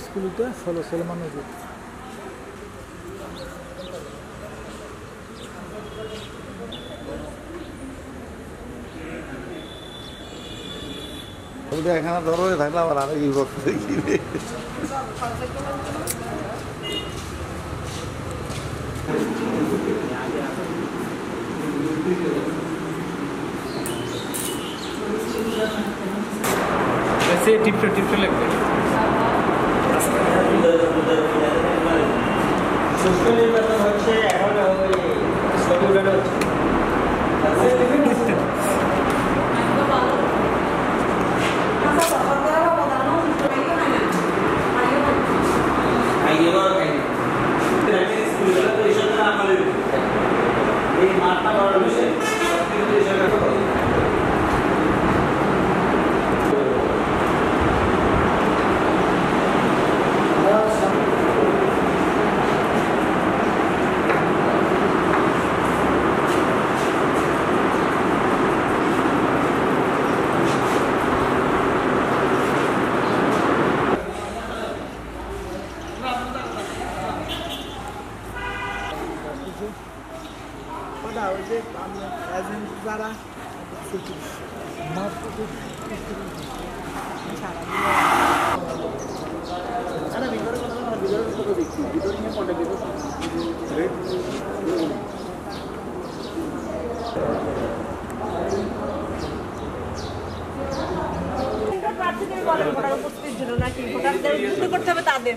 স্কুলতে ষোলো ষোলো মানুষ ওটা এখানে ধরো থাকলে আবার আরও কি করতে টিপটা টিপটা লাগবে সুস্থলের ব্যাপার হচ্ছে এখন ওই স্লোগান হচ্ছে এই মাঠটা বড় বিষয় ওটা ওই যে এজেন্ট যারা প্রার্থীদের বলেন ভোটার উপস্থিতির জন্য নাকি ভোটারদের উদ্বুদ্ধ করতে হবে তাদের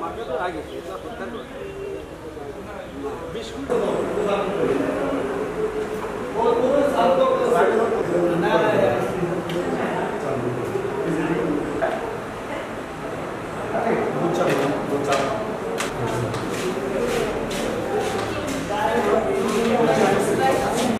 마련을 하기 위해서 부탁을 합니다. 미술도